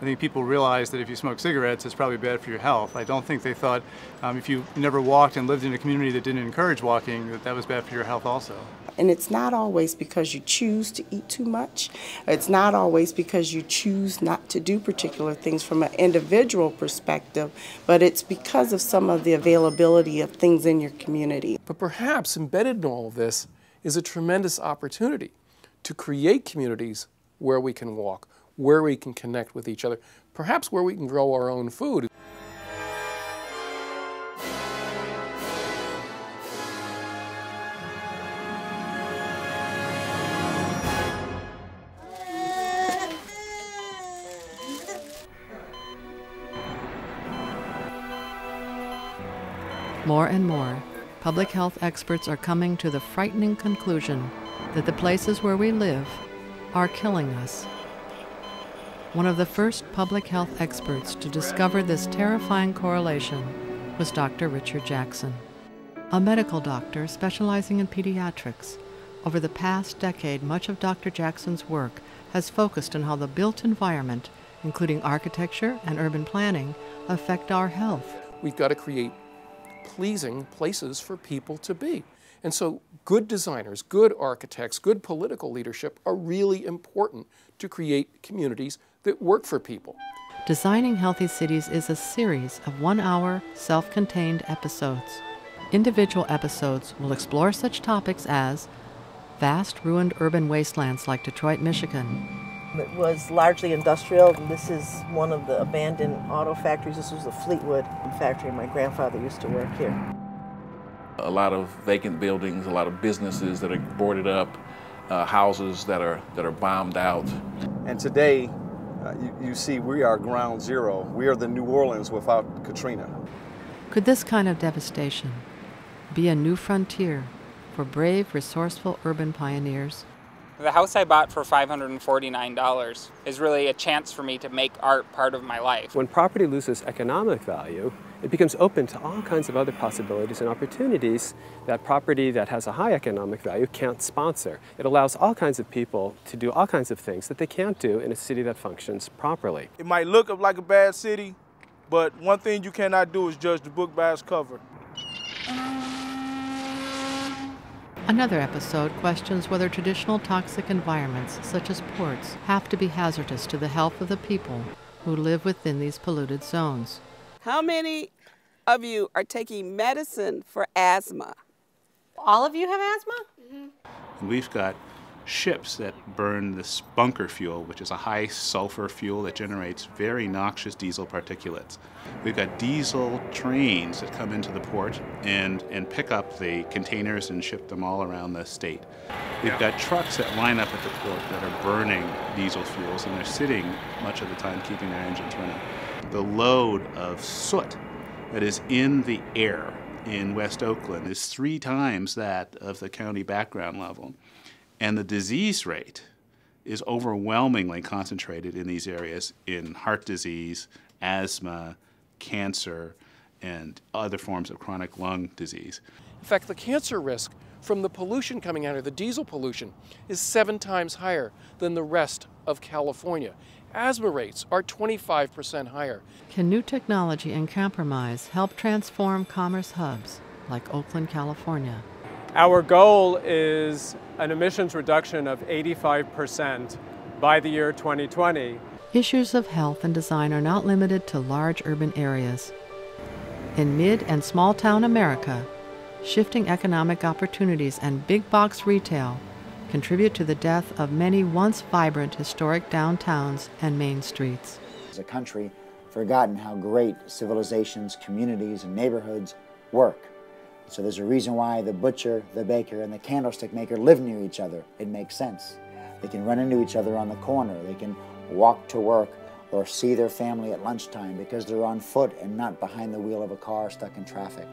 I think people realize that if you smoke cigarettes, it's probably bad for your health. I don't think they thought um, if you never walked and lived in a community that didn't encourage walking, that that was bad for your health also. And it's not always because you choose to eat too much. It's not always because you choose not to do particular things from an individual perspective, but it's because of some of the availability of things in your community. But perhaps embedded in all of this is a tremendous opportunity to create communities where we can walk, where we can connect with each other, perhaps where we can grow our own food. More and more, public health experts are coming to the frightening conclusion that the places where we live are killing us. One of the first public health experts to discover this terrifying correlation was Dr. Richard Jackson. A medical doctor specializing in pediatrics, over the past decade, much of Dr. Jackson's work has focused on how the built environment, including architecture and urban planning, affect our health. We've got to create pleasing places for people to be. And so good designers, good architects, good political leadership are really important to create communities that work for people. Designing Healthy Cities is a series of one hour, self contained episodes. Individual episodes will explore such topics as vast ruined urban wastelands like Detroit, Michigan. It was largely industrial. This is one of the abandoned auto factories. This was the Fleetwood factory. My grandfather used to work here. A lot of vacant buildings, a lot of businesses that are boarded up, uh, houses that are, that are bombed out. And today, uh, you, you see we are ground zero. We are the New Orleans without Katrina. Could this kind of devastation be a new frontier for brave, resourceful urban pioneers? The house I bought for $549 is really a chance for me to make art part of my life. When property loses economic value, it becomes open to all kinds of other possibilities and opportunities that property that has a high economic value can't sponsor. It allows all kinds of people to do all kinds of things that they can't do in a city that functions properly. It might look like a bad city, but one thing you cannot do is judge the book by its cover. Another episode questions whether traditional toxic environments, such as ports, have to be hazardous to the health of the people who live within these polluted zones. How many of you are taking medicine for asthma? All of you have asthma? Mm-hmm. We've got ships that burn this bunker fuel, which is a high sulfur fuel that generates very noxious diesel particulates. We've got diesel trains that come into the port and, and pick up the containers and ship them all around the state. We've got trucks that line up at the port that are burning diesel fuels and they're sitting much of the time keeping their engines running. The load of soot that is in the air in West Oakland is three times that of the county background level. And the disease rate is overwhelmingly concentrated in these areas in heart disease, asthma, cancer, and other forms of chronic lung disease. In fact, the cancer risk from the pollution coming out of the diesel pollution is seven times higher than the rest of California. Asthma rates are 25% higher. Can new technology and compromise help transform commerce hubs like Oakland, California? Our goal is an emissions reduction of 85% by the year 2020. Issues of health and design are not limited to large urban areas. In mid and small town America, shifting economic opportunities and big box retail contribute to the death of many once vibrant historic downtowns and main streets. As a country, forgotten how great civilizations, communities, and neighborhoods work. So there's a reason why the butcher, the baker, and the candlestick maker live near each other. It makes sense. They can run into each other on the corner. They can walk to work or see their family at lunchtime because they're on foot and not behind the wheel of a car stuck in traffic.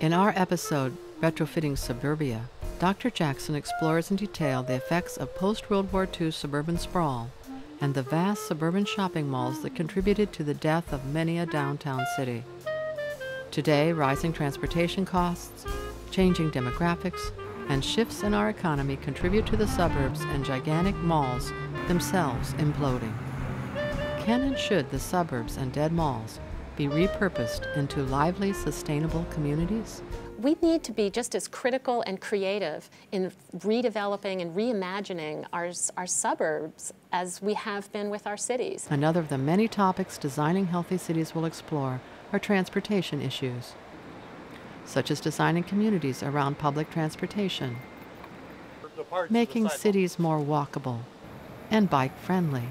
In our episode, Retrofitting Suburbia, Dr. Jackson explores in detail the effects of post World War II suburban sprawl and the vast suburban shopping malls that contributed to the death of many a downtown city. Today, rising transportation costs, changing demographics, and shifts in our economy contribute to the suburbs and gigantic malls themselves imploding. Can and should the suburbs and dead malls be repurposed into lively, sustainable communities? We need to be just as critical and creative in redeveloping and reimagining our, our suburbs as we have been with our cities. Another of the many topics Designing Healthy Cities will explore are transportation issues, such as designing communities around public transportation, making cities more walkable and bike friendly.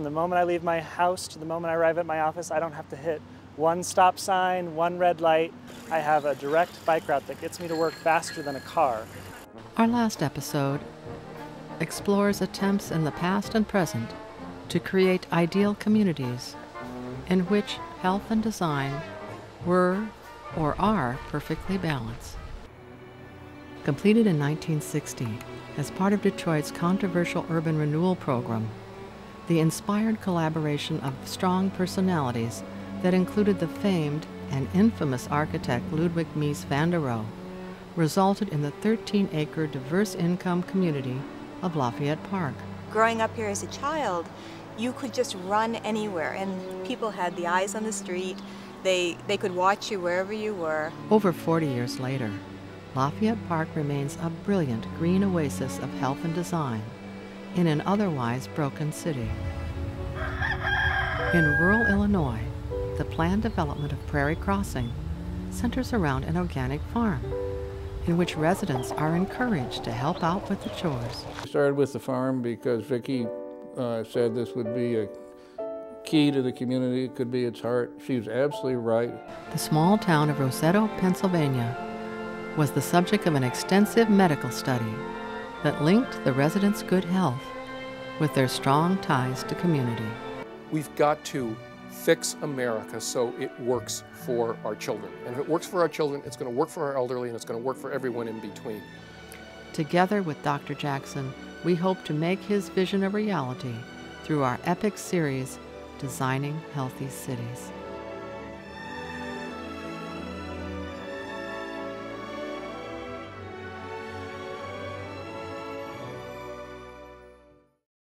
From the moment I leave my house to the moment I arrive at my office, I don't have to hit one stop sign, one red light. I have a direct bike route that gets me to work faster than a car. Our last episode explores attempts in the past and present to create ideal communities in which health and design were or are perfectly balanced. Completed in 1960 as part of Detroit's controversial urban renewal program, the inspired collaboration of strong personalities that included the famed and infamous architect Ludwig Mies van der Rohe resulted in the 13-acre diverse income community of Lafayette Park. Growing up here as a child, you could just run anywhere and people had the eyes on the street. They, they could watch you wherever you were. Over 40 years later, Lafayette Park remains a brilliant green oasis of health and design in an otherwise broken city. In rural Illinois, the planned development of Prairie Crossing centers around an organic farm in which residents are encouraged to help out with the chores. We started with the farm because Vicki uh, said this would be a key to the community, it could be its heart. She was absolutely right. The small town of Roseto, Pennsylvania was the subject of an extensive medical study that linked the residents' good health with their strong ties to community. We've got to fix America so it works for our children. And if it works for our children, it's going to work for our elderly and it's going to work for everyone in between. Together with Dr. Jackson, we hope to make his vision a reality through our epic series, Designing Healthy Cities.